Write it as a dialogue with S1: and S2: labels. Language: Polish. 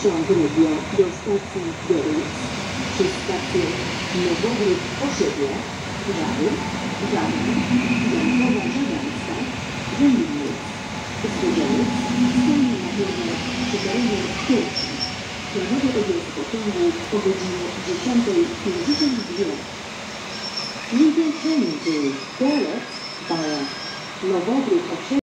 S1: trzecia grudnia do stacji Görlitz przez stację Nowogród Osiedle, Żary, Żarny, Jankowa Żagańska, Żenieniec, Zgodzieniec stanie na drogę przy terenie pierwszym. Planowy odjazd pociągu o godzinie 10.52. You can train to Görlitz via Nowogród Osiedle.